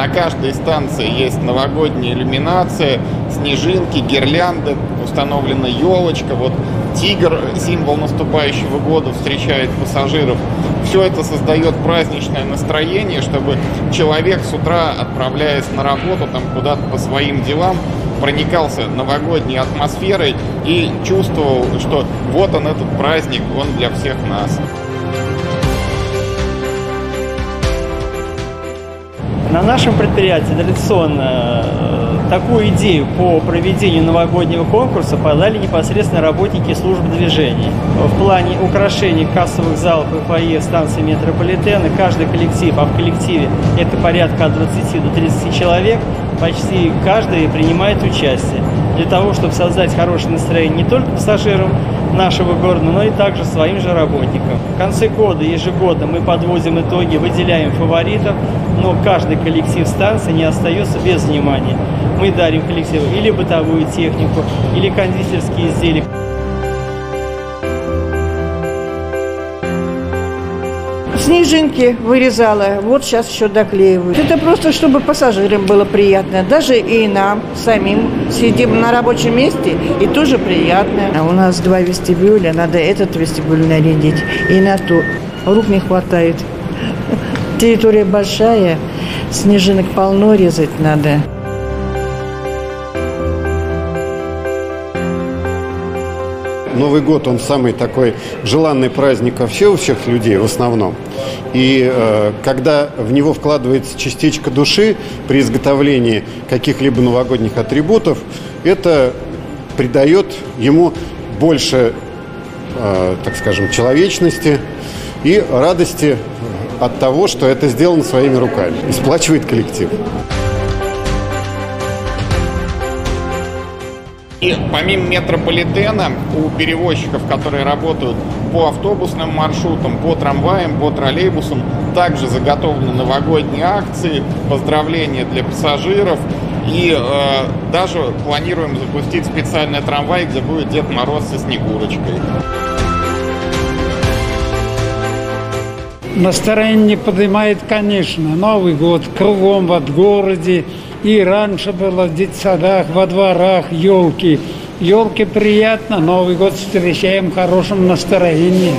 На каждой станции есть новогодняя иллюминация, снежинки, гирлянды, установлена елочка. Вот тигр, символ наступающего года, встречает пассажиров. Все это создает праздничное настроение, чтобы человек с утра, отправляясь на работу, там куда-то по своим делам, проникался новогодней атмосферой и чувствовал, что вот он этот праздник, он для всех нас. На нашем предприятии традиционно э, такую идею по проведению новогоднего конкурса подали непосредственно работники службы движений. В плане украшений кассовых залов и фойе станции метрополитена каждый коллектив, а в коллективе это порядка от 20 до 30 человек, почти каждый принимает участие для того, чтобы создать хорошее настроение не только пассажирам нашего города, но и также своим же работникам. В конце года ежегодно мы подводим итоги, выделяем фаворитов, но каждый коллектив станции не остается без внимания. Мы дарим коллективу или бытовую технику, или кондитерские изделия. Снежинки вырезала, вот сейчас еще доклеиваю. Это просто, чтобы пассажирам было приятно, даже и нам самим. Сидим на рабочем месте, и тоже приятно. А у нас два вестибюля, надо этот вестибюль нарядить, и на то. Рук не хватает. Территория большая, снежинок полно резать надо. Новый год, он самый такой желанный праздник вообще у всех людей в основном. И э, когда в него вкладывается частичка души при изготовлении каких-либо новогодних атрибутов, это придает ему больше, э, так скажем, человечности и радости от того, что это сделано своими руками и сплачивает коллектив. И помимо метрополитена, у перевозчиков, которые работают по автобусным маршрутам, по трамваям, по троллейбусам, также заготовлены новогодние акции, поздравления для пассажиров. И э, даже планируем запустить специальный трамвай, где будет Дед Мороз со Снегурочкой. Настроение поднимает, конечно, Новый год кругом в городе, и раньше было в детсадах, во дворах елки. Елки приятно, Новый год встречаем в хорошем настроении.